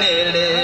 你嘞？